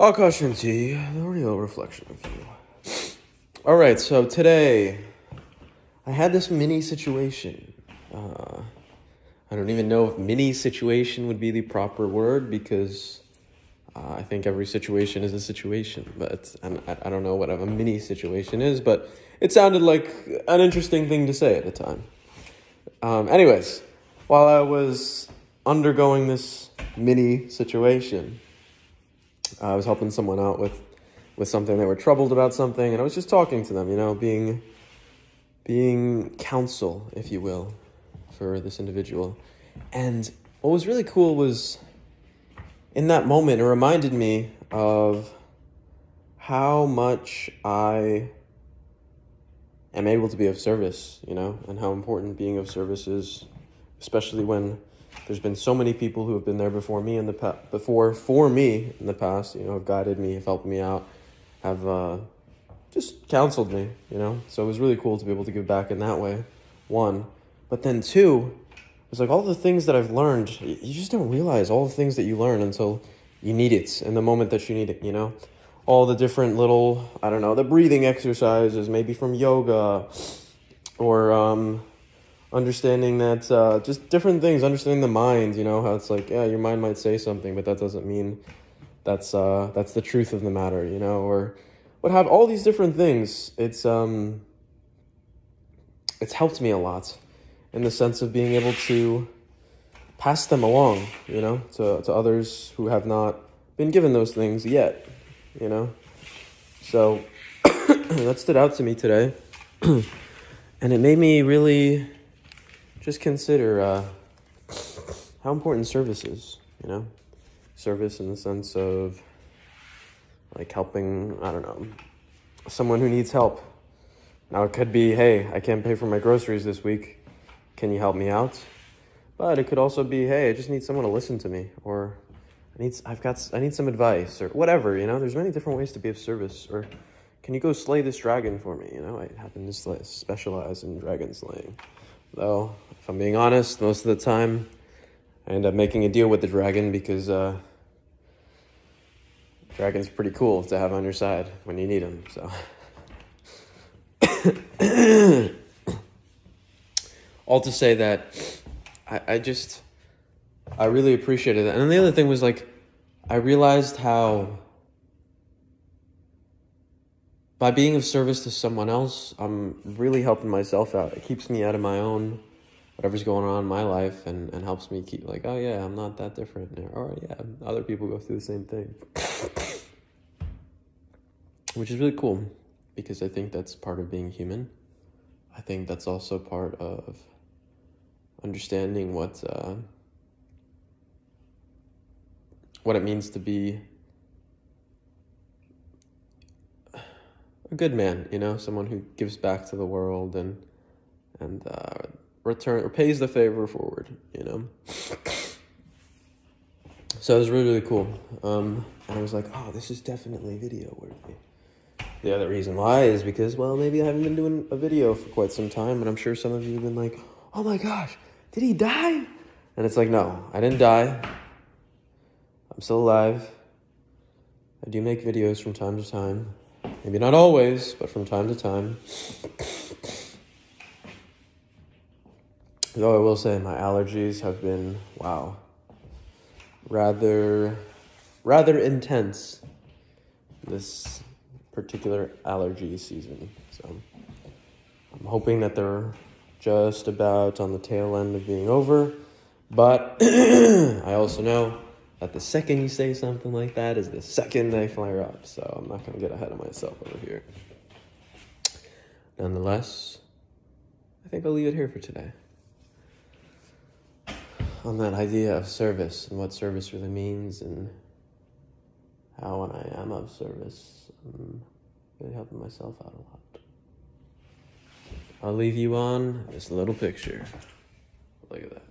Akash Inti, the real reflection of you. All right, so today I had this mini situation. Uh, I don't even know if mini situation would be the proper word because uh, I think every situation is a situation, but I, I don't know what a mini situation is, but it sounded like an interesting thing to say at the time. Um, anyways, while I was undergoing this mini situation, I was helping someone out with with something they were troubled about something, and I was just talking to them, you know, being being counsel, if you will, for this individual. And what was really cool was in that moment, it reminded me of how much I am able to be of service, you know, and how important being of service is, especially when there's been so many people who have been there before me in the pa- before for me in the past, you know, have guided me, have helped me out, have uh, just counseled me, you know. So it was really cool to be able to give back in that way. One, but then two, it's like all the things that I've learned. You just don't realize all the things that you learn until you need it in the moment that you need it. You know, all the different little I don't know the breathing exercises, maybe from yoga, or um, understanding that uh, just different things, understanding the mind, you know, how it's like, yeah, your mind might say something, but that doesn't mean that's uh, that's the truth of the matter, you know, or what have all these different things. It's um, it's helped me a lot in the sense of being able to pass them along, you know, to to others who have not been given those things yet, you know. So that stood out to me today. and it made me really just consider uh, how important service is, you know? Service in the sense of like helping, I don't know, someone who needs help. Now it could be, hey, I can't pay for my groceries this week. Can you help me out? But it could also be, hey, I just need someone to listen to me, or I need, I've got, I need some advice, or whatever. You know, there's many different ways to be of service. Or can you go slay this dragon for me? You know, I happen to slay, specialize in dragon slaying. Though, if I'm being honest, most of the time I end up making a deal with the dragon because uh, dragon's pretty cool to have on your side when you need him. So, all to say that I, I just I really appreciated it. And then the other thing was like I realized how by being of service to someone else, I'm really helping myself out. It keeps me out of my own whatever's going on in my life and, and helps me keep like, oh yeah, I'm not that different. Or yeah, other people go through the same thing. Which is really cool because I think that's part of being human. I think that's also part of understanding what uh, what it means to be good man, you know, someone who gives back to the world and and uh, return or pays the favor forward, you know. So it was really really cool, um, and I was like, oh, this is definitely video worthy. The other reason why is because well, maybe I haven't been doing a video for quite some time, and I'm sure some of you have been like, oh my gosh, did he die? And it's like, no, I didn't die. I'm still alive. I do make videos from time to time. Maybe not always, but from time to time. Though I will say my allergies have been, wow, rather, rather intense this particular allergy season. So I'm hoping that they're just about on the tail end of being over. But I also know that the second you say something like that is the second they flare up. So I'm not going to get ahead of myself over here. Nonetheless, I think I'll leave it here for today. On that idea of service and what service really means and how when I am of service, I'm really helping myself out a lot. I'll leave you on this little picture. Look at that.